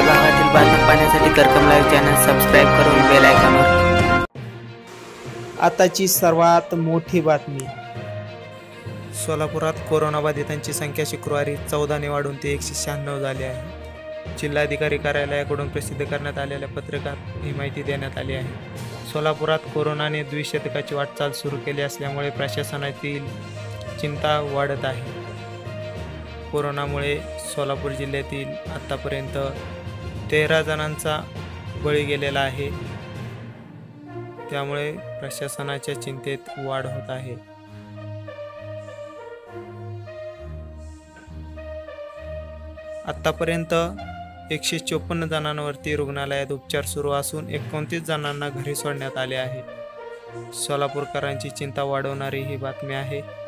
पाहण्यासाठी करकम live channel subscribe करून बेल आयकॉनवर आताची सर्वात मोठी बातमी. सोलापुरात कोरोनाबाधितांची संख्या शुक्रवारी चौदाने वाढून ते एकशे शहाण्णव झाली आहे. जिल्हाधिकारी कार्यालयाकडून प्रसिद्ध करण्यात आलेल्या पत्रकात ही माहिती देण्यात आली आहे. सोलापुरात कोरोनाने द्विशतकाची वाटचाल सुरू केली असल्यामुळे प्रशासनातील चिंता वाढत आहे. कोरोनामुळे सोलापूर जिल्ह्यातील आत्तापर्यंत तेरा जणांचा बळी गेलेला आहे. त्यामुळे प्रशासनाच्या चिंतेत वाढ होत आहे. आत्तापर्यंत एकशे चोपन्न जणांवरती रुग्णालयात उपचार सुरू असून एकोणतीस जणांना घरी सोडण्यात आले आहे. सोलापूरकरांची चिंता वाढवणारी ही बातमी आहे.